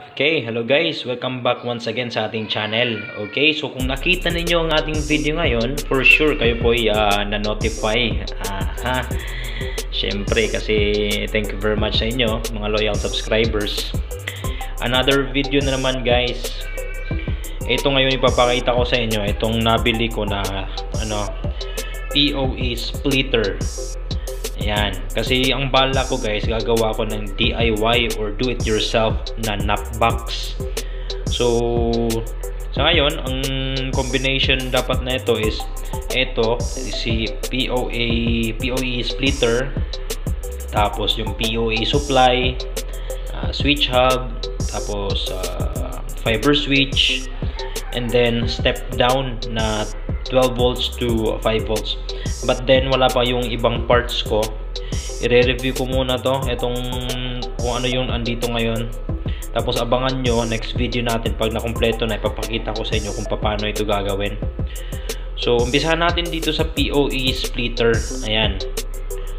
Okay, hello guys. Welcome back once again sa ating channel. Okay, so kung nakita ninyo ang ating video ngayon, for sure kayo po ay uh, na-notify. Aha. Siyempre, kasi thank you very much sa inyo, mga loyal subscribers. Another video na naman guys. Ito ngayon ipapakita ko sa inyo, itong nabili ko na ano, POE splitter. Ayan. Kasi ang bala ko guys, gagawa ko ng DIY or do it yourself na nap box. So, sa ngayon, ang combination dapat na ito is ito, si POA, POE splitter, tapos yung POA supply, uh, switch hub, tapos uh, fiber switch, and then step down na 12 volts to 5 volts. But then wala pa yung ibang parts ko. I-review ko muna to, itong kung ano yung andito ngayon. Tapos abangan nyo next video natin pag nakumpleto na ipapakita ko sa inyo kung paano ito gagawin. So, umpisahan natin dito sa PoE splitter. Ayan.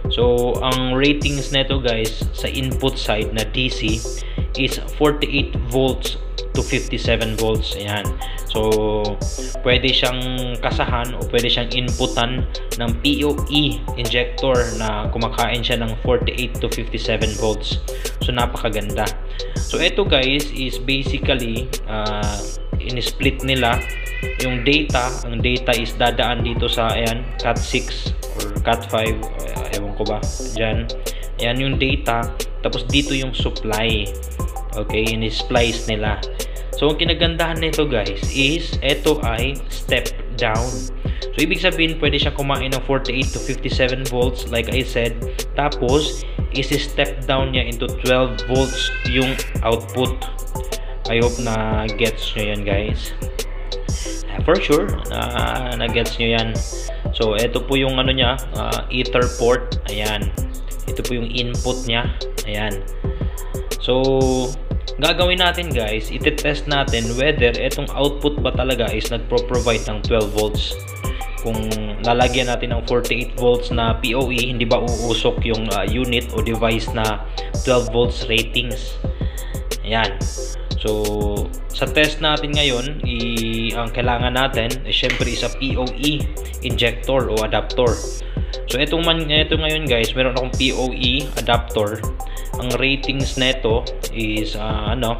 So, ang ratings nito guys sa input side na DC is 48 volts to 57 volts. Ayan. So, pwede siyang kasahan o pwede siyang inputan ng PoE injector na kumakain siya ng 48 to 57 volts. So, napakaganda. So, ito guys is basically uh, in-split nila yung data. Ang data is dadaan dito sa ayan, Cat6 or Cat5. Uh, ewan ko ba. Diyan. Ayan yung data. Tapos dito yung supply. Okay, in-splice nila. So, ang kinagandahan nito guys is, ito ay step down. So, ibig sabihin, pwede siya kumain ng 48 to 57 volts, like I said. Tapos, isi-step down niya into 12 volts yung output. I hope na gets nyo yan guys. Uh, for sure, uh, na-gets nyo yan. So, ito po yung ano niya, uh, ether port. Ayan. Ito po yung input niya. Ayan. So, gagawin natin guys, iti-test natin whether itong output ba talaga is nagpro-provide ng 12 volts. Kung lalagyan natin ng 48 volts na PoE, hindi ba uusok yung uh, unit o device na 12 volts ratings. Ayan. So, sa test natin ngayon, i ang kailangan natin, eh, syempre is a PoE injector o adapter. So, itong man, ito ngayon guys, meron akong PoE adapter ang ratings neto is uh, ano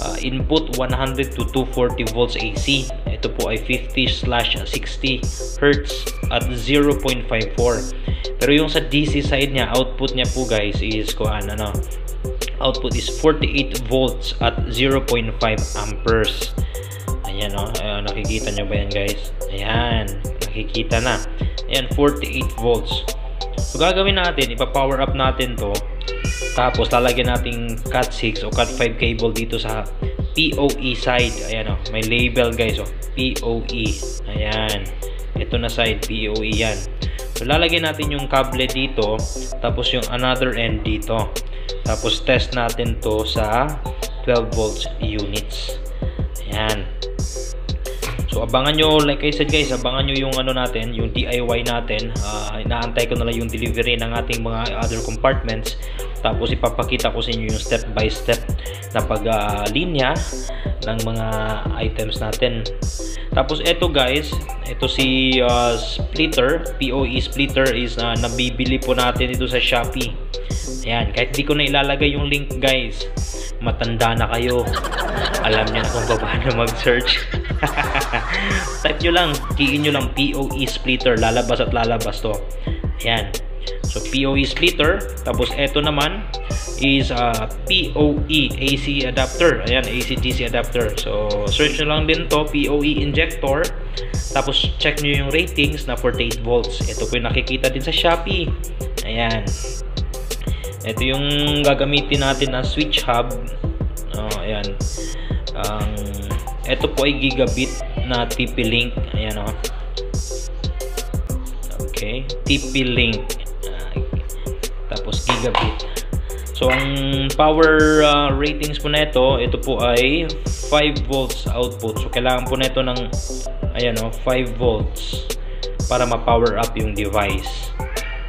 uh, input 100 to 240 volts AC ito po ay 50 slash 60 Hertz at 0.54 pero yung sa DC side niya output niya po guys is kuan ano output is 48 volts at 0.5 amperes. Ayan o oh, nakikita nyo ba yan guys? Ayan nakikita na. Ayan 48 volts. So gagawin natin ipa-power up natin to tapos lalagyan nating cat 6 o cat 5 cable dito sa PoE side. Ayan o, oh, may label guys o, oh, PoE. Ayan. Ito na side PoE yan. So lalagyan natin yung kable dito, tapos yung another end dito. Tapos test natin to sa 12 volts units. Ayan. So abangan nyo, like I said guys, abangan nyo yung ano natin, yung DIY natin. Uh, inaantay ko na lang yung delivery ng ating mga other compartments. Tapos ipapakita ko sa inyo yung step by step na paglinya uh, ng mga items natin. Tapos ito guys, ito si uh, splitter, POE splitter is uh, nabibili po natin ito sa Shopee. Ayan, kahit di ko na ilalagay yung link guys matanda na kayo. Alam niyo na kung paano mag-search. Nyo lang, kiin nyo lang POE splitter, lalabas at lalabas to. Ayan. So, POE splitter. Tapos, eto naman is uh, POE AC adapter. Ayan, AC-DC adapter. So, search nyo lang din to, POE injector. Tapos, check nyo yung ratings na 48 volts. Ito po yung nakikita din sa Shopee. Ayan. Ito yung gagamitin natin na switch hub. Oh, ayan. Ang um, ito po ay gigabit na TP-Link. Ayan oh. Okay, TP-Link. Tapos gigabit. So ang power uh, ratings po nito, ito po ay 5 volts output. So kailangan po nito ng ayan oh, 5 volts para ma-power up yung device.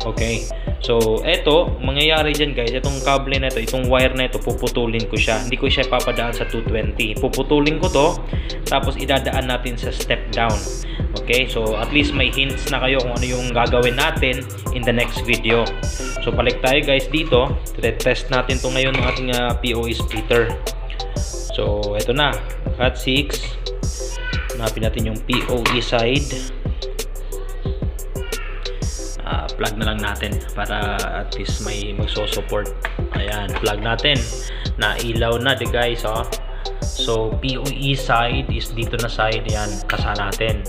Okay. So, eto, mangyayari dyan guys, itong kable na ito, itong wire na ito, puputulin ko siya. Hindi ko siya papadaan sa 220. Puputulin ko to, tapos idadaan natin sa step down. Okay, so at least may hints na kayo kung ano yung gagawin natin in the next video. So, balik tayo guys dito. Test natin to ngayon ng ating uh, POE splitter. So, eto na. Cut 6. Hanapin natin yung POE side plug na lang natin para at least may magso-support ayan plug natin. Na ilaw na di guys oh. so POE side is dito na side. Ayan kasa natin.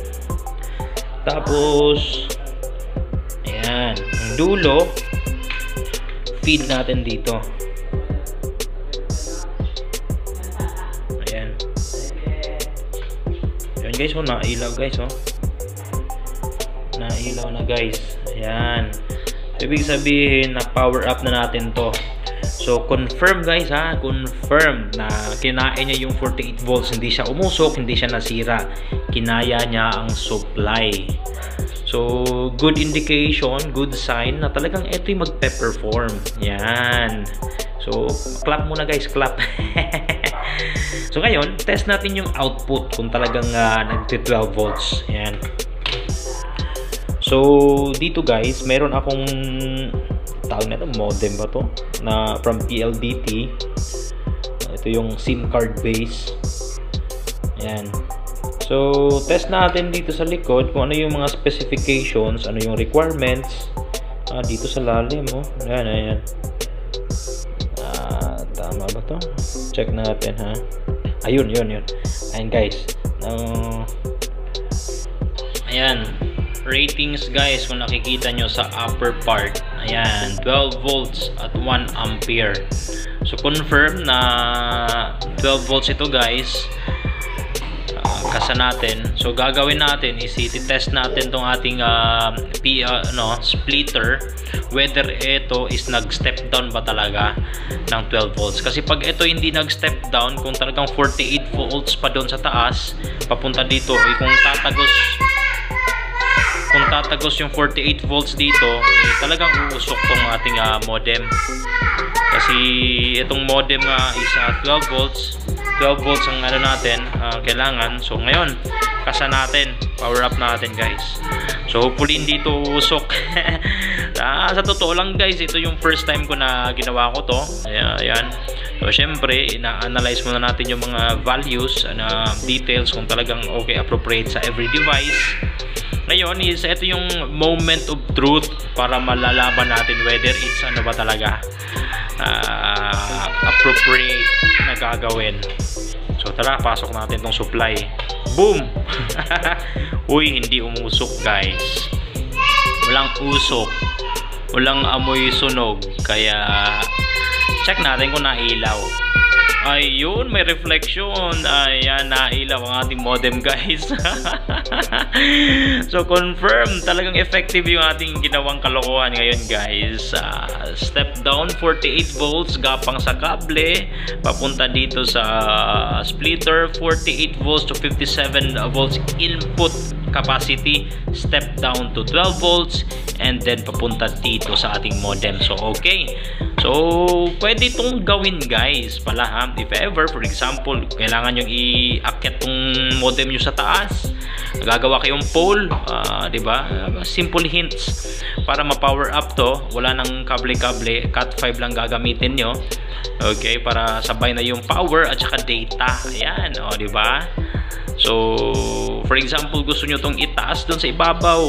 Tapos ayan ang dulo feed natin dito. Ayan. Ayan guys oh nailaw guys oh. Nailaw na guys Ayan. Ibig sabihin na power up na natin to. So, confirm guys ha, confirm na kinain niya yung 48 volts. Hindi siya umusok, hindi siya nasira. Kinaya niya ang supply. So, good indication, good sign na talagang ito yung magpe-perform. Yan. So, clap muna guys, clap. so, ngayon, test natin yung output kung talagang uh, nag-12 volts. Yan. So, dito guys, meron akong tawag na ito, modem ba to? Na from PLDT. Ito yung SIM card base. Ayan. So, test natin dito sa likod kung ano yung mga specifications, ano yung requirements. Ah, dito sa lalim, oh. Ayan, ayan. Ah, tama ba to? Check natin, ha? Ayun, yun, yun. Ayan, guys. Uh, ayan ratings guys kung nakikita nyo sa upper part. Ayan 12 volts at 1 ampere. So confirm na 12 volts ito guys. Uh, kasa natin. So gagawin natin is i-test natin tong ating uh, P, uh, no, splitter whether ito is nag step down ba talaga ng 12 volts. Kasi pag ito hindi nag step down kung talagang 48 volts pa doon sa taas papunta dito eh, kung tatagos kung tatagos yung 48 volts dito eh, talagang uusok tong ating uh, modem. Kasi itong modem nga uh, is uh, 12 volts. 12 volts ang ano natin uh, kailangan. So ngayon kasa natin? Power up natin guys. So hopefully hindi ito usok ah, sa totoo lang guys ito yung first time ko na ginawa ko to. Ayan, ayan. so syempre ina-analyze muna natin yung mga values na uh, details kung talagang okay appropriate sa every device ngayon is ito yung moment of truth para malalaman natin whether it's ano ba talaga uh, appropriate na gagawin. So tara, pasok natin tong supply. Boom! Uy, hindi umusok guys. Walang usok. Walang amoy sunog. Kaya check natin kung nailaw. Ayun, may reflection. Ayan, nailaw ang ating modem guys. so, confirm. Talagang effective yung ating ginawang kalokohan ngayon guys. Uh, step down, 48 volts, gapang sa kable. Papunta dito sa splitter, 48 volts to 57 volts input capacity. Step down to 12 volts. And then, papunta dito sa ating modem. So, okay. So, pwede itong gawin guys pala ha. If ever, for example, kailangan nyo i-akyat tong modem nyo sa taas. Gagawa kayong pole, uh, di ba? Simple hints para ma-power up to. Wala nang kable-kable, cat 5 lang gagamitin nyo. Okay, para sabay na yung power at saka data. Ayan, o, oh, di ba? So, for example, gusto nyo tong itaas doon sa ibabaw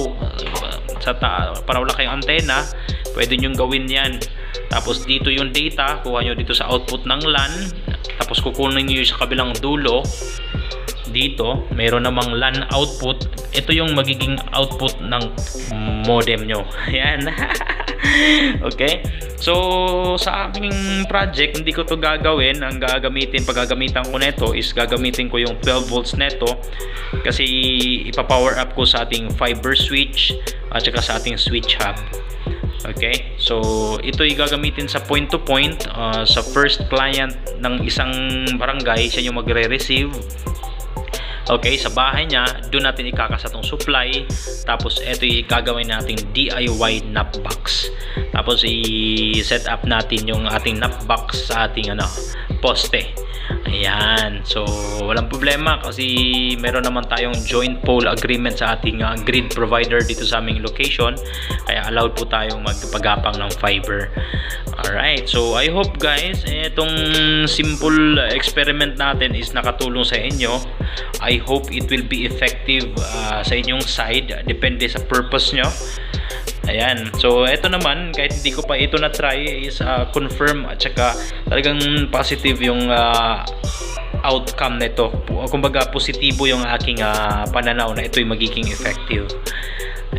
sa ta para wala kayong antena, pwede nyo gawin yan tapos dito yung data, kuha nyo dito sa output ng LAN. Tapos kukunin nyo sa kabilang dulo. Dito, mayroon namang LAN output. Ito yung magiging output ng modem nyo. Ayan. okay? So, sa aking project, hindi ko to gagawin. Ang gagamitin, pag gagamitan ko neto is gagamitin ko yung 12 volts neto kasi ipa-power up ko sa ating fiber switch at saka sa ating switch hub. Okay? So, ito ay gagamitin sa point to point uh, sa first client ng isang barangay, siya yung magre-receive. Okay, sa bahay niya, doon natin ikakasa tong supply. Tapos, ito yung gagawin nating DIY nap box. Tapos, i-set up natin yung ating nap box sa ating ano, poste. Ayan. So, walang problema kasi meron naman tayong joint pole agreement sa ating uh, grid provider dito sa aming location. Kaya allowed po tayong magpagapang ng fiber. Alright. So, I hope guys, itong simple experiment natin is nakatulong sa inyo. I hope it will be effective uh, sa inyong side. Depende sa purpose nyo. Ayan. So, ito naman, kahit hindi ko pa ito na-try, is uh, confirm at saka talagang positive yung uh, outcome nito. Kumbaga, positibo yung aking uh, pananaw na ito'y magiging effective.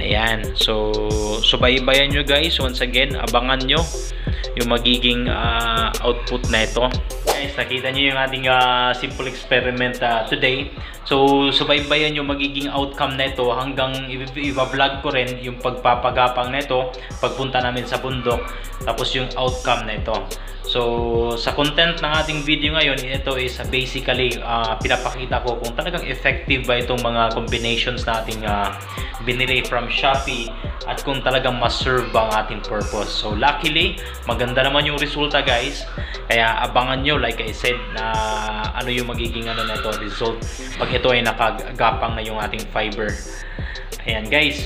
Ayan. So, subaybayan nyo guys. Once again, abangan nyo yung magiging uh, output na ito. Guys, nakita nyo yung ating uh, simple experiment uh, today. So, subaybayan yung magiging outcome nito hanggang i-vlog ko rin yung pagpapagapang nito, pagpunta namin sa bundok, tapos yung outcome nito. So, sa content ng ating video ngayon, ito is basically uh, pinapakita ko kung talagang effective ba itong mga combinations nating uh, binili from Shopee at kung talagang ma-serve ba ang ating purpose. So, luckily, maganda naman yung resulta guys. Kaya abangan nyo, like I said, na ano yung magiging ano na ito, result pag ito ay nakagapang na yung ating fiber. Ayan guys.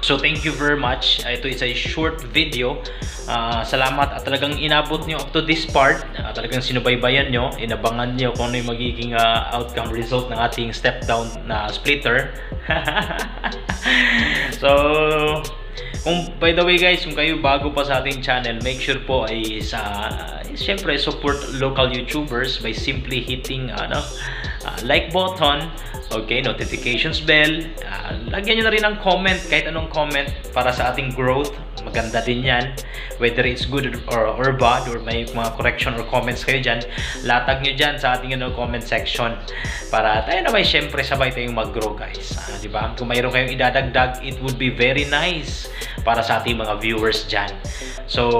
So thank you very much. Uh, ito is a short video. Uh, salamat at talagang inabot nyo up to this part. Uh, talagang sinubaybayan nyo, inabangan nyo kung ano yung magiging uh, outcome result ng ating step down na splitter. so, kung by the way guys, kung kayo bago pa sa ating channel, make sure po ay sa uh, syempre support local YouTubers by simply hitting ano uh, like button Okay, notifications bell. Uh, lagyan nyo na rin ng comment, kahit anong comment para sa ating growth. Maganda din yan. Whether it's good or, or bad or may mga correction or comments kayo dyan, latag nyo dyan sa ating ano, comment section. Para tayo naman syempre sabay tayong mag-grow guys. Uh, di ba? Kung mayroon kayong idadagdag, it would be very nice para sa ating mga viewers dyan. So,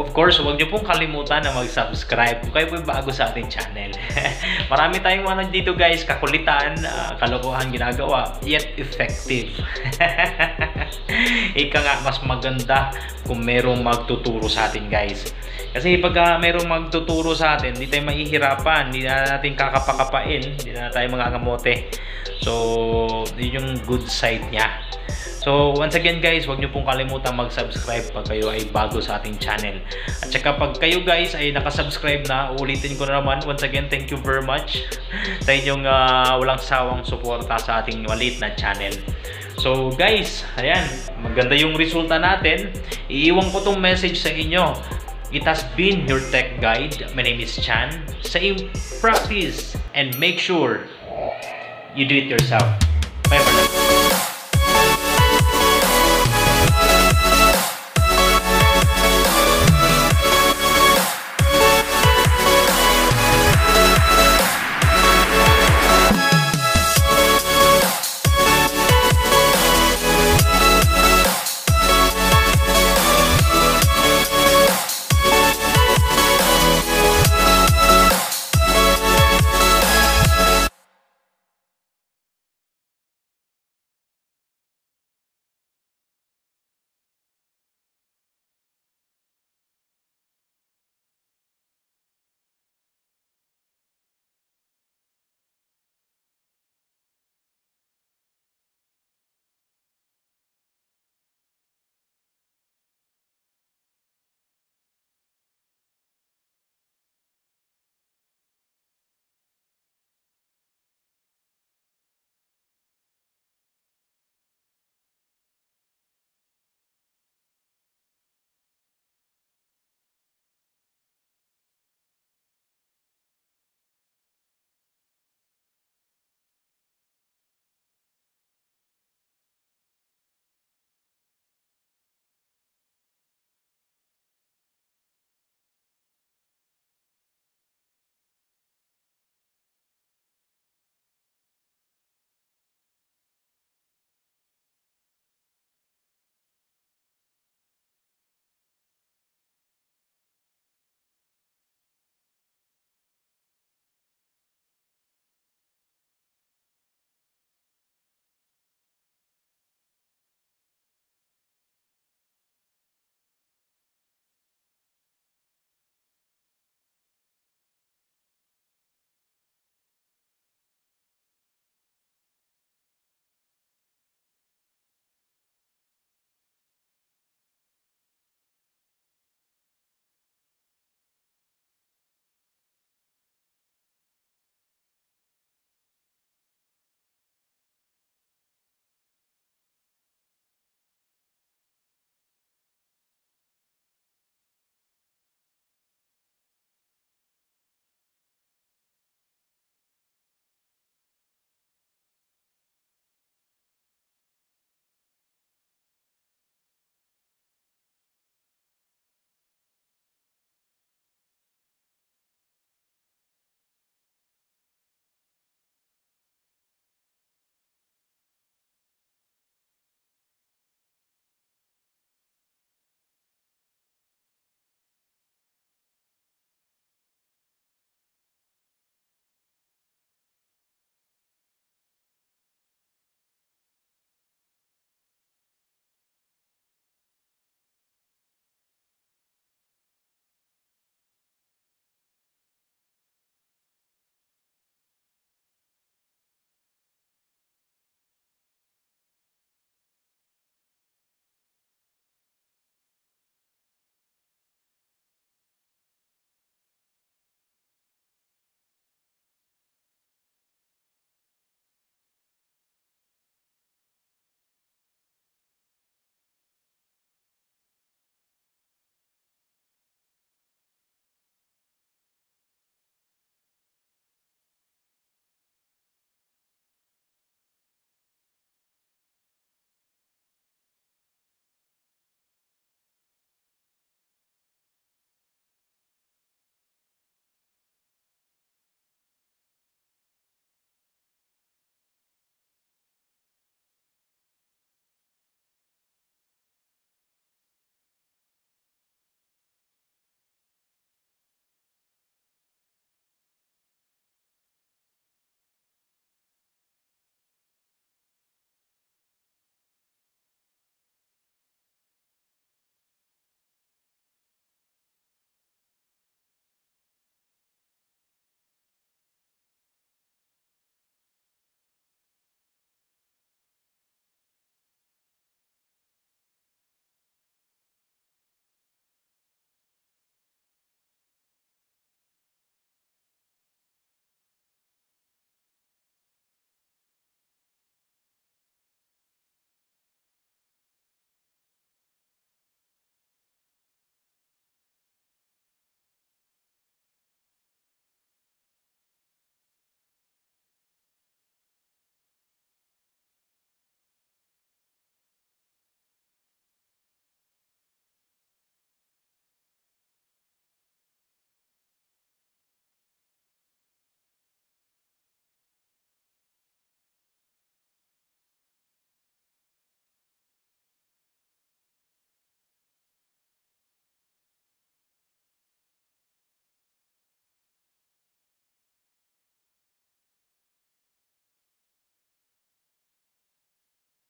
of course, huwag nyo pong kalimutan na mag-subscribe kung kayo po bago sa ating channel. Marami tayong mga dito guys, kakulitan, uh, kalokohan ginagawa, yet effective. Ika nga, mas maganda kung merong magtuturo sa atin guys. Kasi pag uh, merong magtuturo sa atin, hindi tayo mahihirapan, hindi na natin kakapakapain, hindi na tayo mga ngamote. So, yun yung good side niya. So, once again guys, huwag niyo pong kalimutan mag-subscribe pag kayo ay bago sa ating channel. At saka pag kayo guys ay nakasubscribe na, uulitin ko na naman. Once again, thank you very much sa inyong uh, walang sawang suporta sa ating maliit na channel. So guys, ayan, maganda yung resulta natin. Iiwan ko tong message sa inyo. It has been your tech guide. My name is Chan. Same practice and make sure you do it yourself. Bye for now.